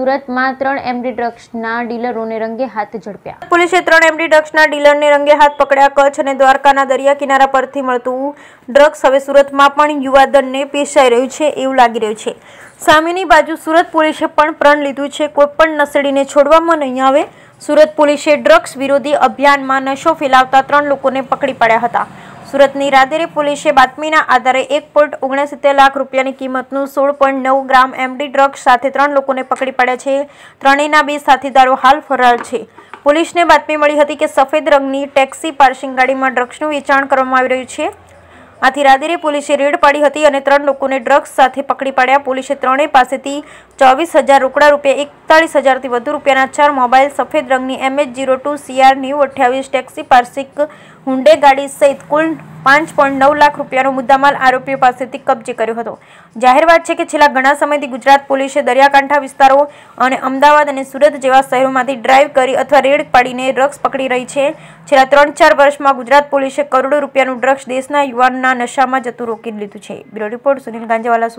સુરતમાં ત્રણ એમડી ડ્રગ્સના ડીલરોને રંગે હાથ ઝડપ્યા. પોલીસે ત્રણ એમડી ડ્રગ્સના ડીલરને રંગે હાથ પકડ્યા. કચ્છ અને દ્વારકાના દરિયા કિનારા પરથી મળતું ડ્રગ્સ હવે સુરતમાં પણ યુવાધનને પેશાઈ રહ્યું છે એવું લાગી રહ્યું છે. સામેની બાજુ સુરત પોલીસે પણ પ્રણ લીધું છે. કોઈ પણ નસેડીને છોડવામાં નહીં આવે. સુરત પોલીસે ડ્રગ્સ વિરોધી અભિયાનમાં નશો ફેલાવતા ત્રણ લોકોને પકડી પાડ્યા હતા. સુરતની રાદેરી પોલીસે બાતમીના આધારે એક પોઈન્ટ ઓગણસિત્તેર લાખ રૂપિયાની કિંમતનું સોળ પોઈન્ટ નવ ગ્રામ એમડી ડ્રગ્સ સાથે ત્રણ લોકોને પકડી પાડ્યા છે. ત્રણેયના બે સાથીદારો હાલ ફરાર છે. પોલીસને બાતમી મળી હતી કે સફેદ રંગની ટેક્સી પાર્સિંગ ગાડીમાં ડ્રગ્સનું વેચાણ કરવામાં આવી રહ્યું છે. આથી રાદેરી પોલીસે રેડ પાડી હતી અને ત્રણ લોકોને ડ્રગ્સ સાથે પકડી પાડ્યા. પોલીસે ત્રણેય પાસેથી ચોવીસ હજાર રોકડા રૂપિયા, એકતાળીસ હજારથી વધુ રૂપિયાના ચાર મોબાઈલ, સફેદ રંગની એમએચ જીરો ટુ, સીઆર ન્યૂ, અઠ્યાવીસ ટેક્સી, પાર્સિક હુંડે ગાડી સહિત કુલ પાંચ પોઈન્ટ નવ લાખ રૂપિયાનો મુદ્દામાલ આરોપીઓ પાસેથી કબજે કર્યો હતો. જાહેર વાત છે કે છેલ્લા ઘણા સમયથી ગુજરાત પોલીસે દરિયાકાંઠા વિસ્તારો અને અમદાવાદ અને સુરત જેવા શહેરોમાંથી ડ્રાઈવ કરી અથવા રેડ પાડીને ડ્રગ્સ પકડી રહી છે. છેલ્લા ત્રણ ચાર વર્ષમાં ગુજરાત પોલીસે કરોડો રૂપિયાનું ડ્રગ્સ દેશના યુવાનના નશામાં જતું રોકી લીધું છે. Bureau report Sunil Ganjawala